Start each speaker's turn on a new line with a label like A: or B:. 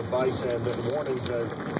A: advice and warnings as